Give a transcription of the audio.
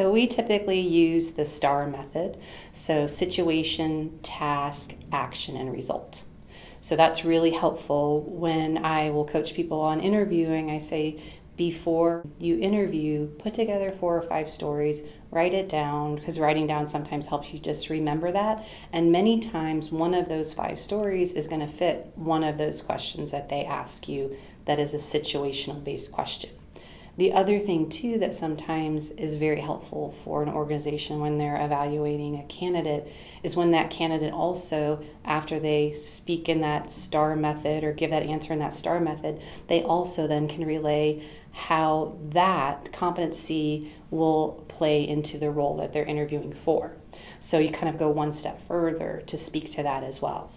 So we typically use the STAR method. So situation, task, action, and result. So that's really helpful when I will coach people on interviewing. I say, before you interview, put together four or five stories, write it down, because writing down sometimes helps you just remember that. And many times, one of those five stories is going to fit one of those questions that they ask you that is a situational based question. The other thing, too, that sometimes is very helpful for an organization when they're evaluating a candidate is when that candidate also, after they speak in that STAR method or give that answer in that STAR method, they also then can relay how that competency will play into the role that they're interviewing for. So you kind of go one step further to speak to that as well.